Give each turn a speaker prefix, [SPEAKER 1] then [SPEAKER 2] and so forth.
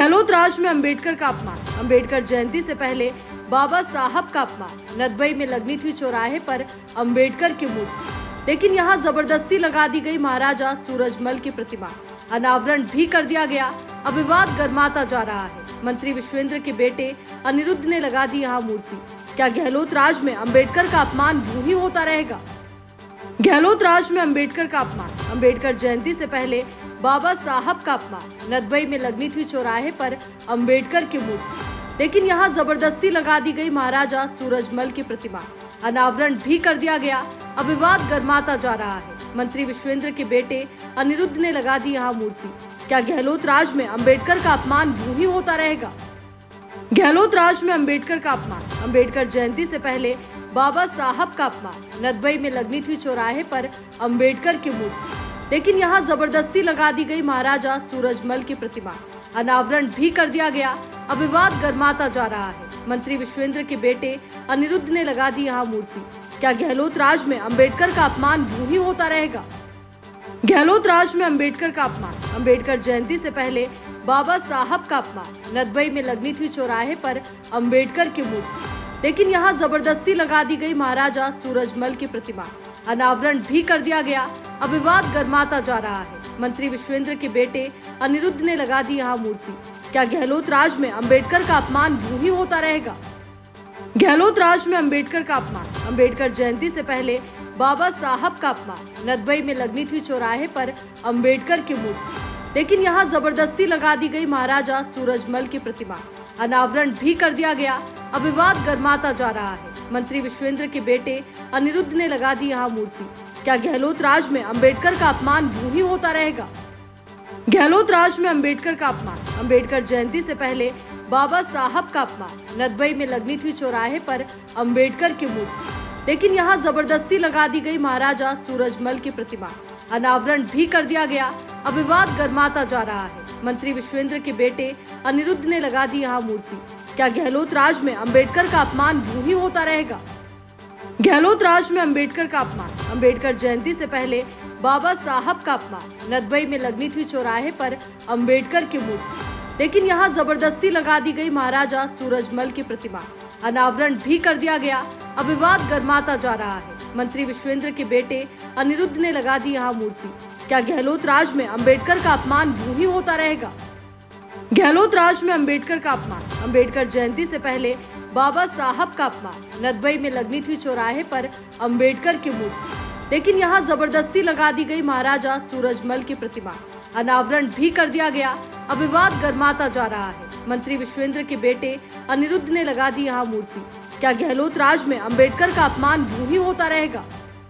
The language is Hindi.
[SPEAKER 1] गहलोत राज में अंबेडकर का अपमान। अंबेडकर जयंती से पहले बाबा साहब का अपमान। नदबई में लगनी थी चौराहे पर अंबेडकर की मूर्ति। लेकिन यहाँ ज़बरदस्ती लगा दी गई महाराजा सूरजमल की प्रतिमा। अनावरण भी कर दिया गया। अब विवाद गर्माता जा रहा है। मंत्री विश्वेंद्र के बेटे अनिरुद्ध ने लगा दी यहाँ मूर्ति। क्या गहलोत राज में अंबेडकर का अपमान यूँ ही होता रहेगा? गहलोत राज में अंबेडकर का अपमान। अंबेडकर जयंती से पहले बाबा साहब का अपमान। नदबई में लगनी थी चौराहे पर अंबेडकर की मूर्ति। लेकिन यहाँ ज़बरदस्ती लगा दी गई महाराजा सूरजमल की प्रतिमा। अनावरण भी कर दिया गया। अब विवाद गर्माता जा रहा है। मंत्री विश्वेंद्र के बेटे अनिरुद्ध ने लगा दी यहाँ मूर्ति। क्या गहलोत राज में अंबेडकर का अपमान यूँ ही होता रहेगा? गहलोत राज में अंबेडकर का अपमान। अंबेडकर जयंती से पहले बाबा साहब का अपमान। नदबई में लगनी थी चौराहे पर अंबेडकर की मूर्ति। लेकिन यहाँ ज़बरदस्ती लगा दी गई महाराजा सूरजमल की प्रतिमा। अनावरण भी कर दिया गया। अब विवाद गर्माता जा रहा है। मंत्री विश्वेंद्र के बेटे अनिरुद्ध ने लगा दी यहाँ मूर्ति। क्या गहलोत राज में अंबेडकर का अपमान यूँ ही होता रहेगा? गहलोत राज में अंबेडकर का अपमान। अंबेडकर जयंती से पहले बाबा साहब का अपमान। नदबई में लगनी थी चौराहे पर अंबेडकर की मूर्ति। लेकिन यहाँ ज़बरदस्ती लगा दी गई महाराजा सूरजमल की प्रतिमा। अनावरण भी कर दिया गया। अब विवाद गर्माता जा रहा है। मंत्री विश्वेंद्र के बेटे अनिरुद्ध ने लगा दी यहाँ मूर्ति। क्या गहलोत राज में अंबेडकर का अपमान यूँ ही होता रहेगा? गहलोत राज में अंबेडकर का अपमान। अंबेडकर जयंती से पहले बाबा साहब का अपमान। नदबई में लगनी थी चौराहे पर अंबेडकर की मूर्ति। लेकिन यहाँ ज़बरदस्ती लगा दी गई महाराजा सूरजमल की प्रतिमा। अनावरण भी कर दिया गया। अब विवाद गर्माता जा रहा मंत्री विश्वेंद्र के बेटे अनिरुद्ध ने लगा दी यहाँ मूर्ति क्या गहलोत राज में अंबेडकर का अपमान यूँ होता रहेगा गहलोत राज में अंबेडकर का अपमान अंबेडकर जयंती से पहले बाबा साहब का अपमान नदबई में लगनी थी चौराहे पर अंबेडकर की मूर्ति लेकिन यहाँ ज़बरदस्ती लगा दी गई महाराजा सूरजमल की प्रतिमा अनावरण भी कर दिया गया अब विवाद गर्माता जा रहा है। मंत्री विश्वेंद्र के बेटे अनिरुद्ध ने लगा दी यहाँ मूर्ति। क्या गहलोत राज में अंबेडकर का अपमान यूँ ही होता रहेगा? गहलोत राज में अंबेडकर का अपमान, अंबेडकर जयंती से पहले बाबा साहब का अपमान। नदबई में लगनी थी चौराहे पर अंबेडकर की मूर्ति। लेकिन यहाँ ज़बरदस्ती लगा दी गई महाराजा सूरजमल की प्रतिमा। अनावरण भी कर दिया गया। अब विवाद गर्माता जा रहा है। मंत्री विश्वेंद्र के बेटे अनिरुद्ध ने लगा दी यहाँ मूर्ति। क्या गहलोत राज में अंबेडकर का अपमान यूँ ही होता रहेगा? गहलोत राज में अंबेडकर का अपमान। अंबेडकर जयंती से पहले बाबा साहब का अपमान। नदबई में लगनी थी चौराहे पर अंबेडकर की मूर्ति। लेकिन यहाँ ज़बरदस्ती लगा दी गई महाराजा सूरजमल की प्रतिमा। अनावरण भी कर दिया गया। अब विवाद गर्माता जा रहा है। मंत्री विश्वेंद्र के बेटे अनिरुद्ध ने लगा दी यहाँ मूर्ति। क्या गहलोत राज में अंबेडकर का अपमान यूँ ही होता रहेगा? गहलोत राज में अंबेडकर का अपमान। अंबेडकर जयंती से पहले बाबा साहब का अपमान। नदबई में लगनी थी चौराहे पर अंबेडकर की मूर्ति। लेकिन यहाँ ज़बरदस्ती लगा दी गई महाराजा सूरजमल की प्रतिमा। अनावरण भी कर दिया गया। अब विवाद गर्माता जा रहा है। मंत्री विश्वेंद्र के बेटे अनिरुद्ध ने लगा दी यहाँ मूर्ति। क्या गहलोत राज में अंबेडकर का अपमान यूँ ही होता रहेगा?